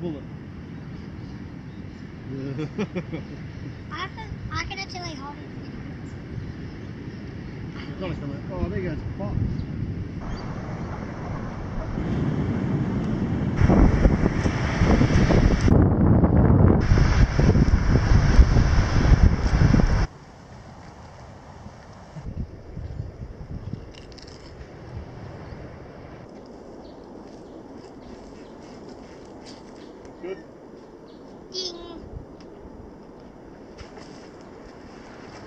Bubble it. I I can actually hold it. It's gonna come out. Oh, a fox. Good. Ding.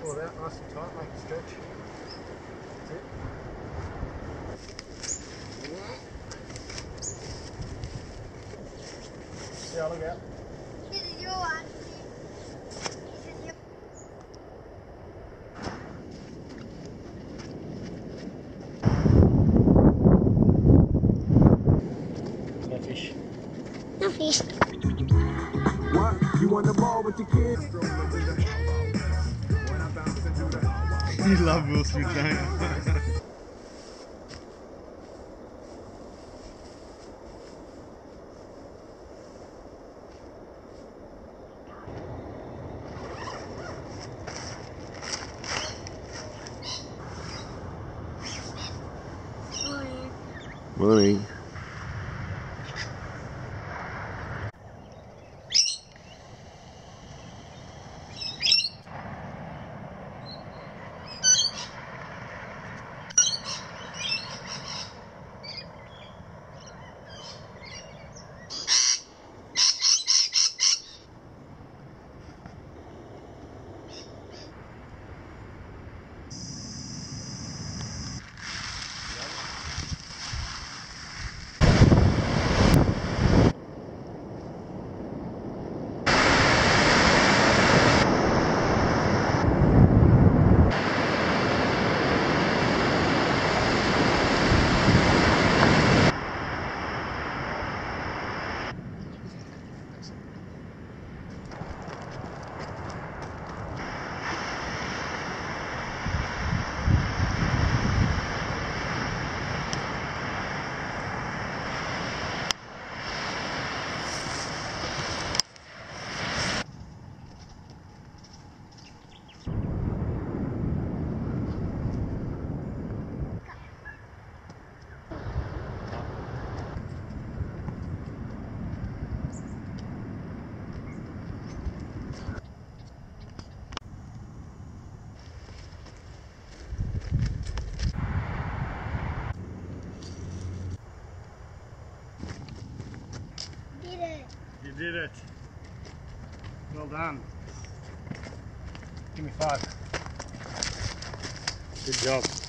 Pull it out nice and tight, make it stretch. That's it. Yeah, look out. This is your one. This is your. No fish. No fish. What? You on the ball with the kids? Will Smith? Morning. Did it. Well done. Give me five. Good job.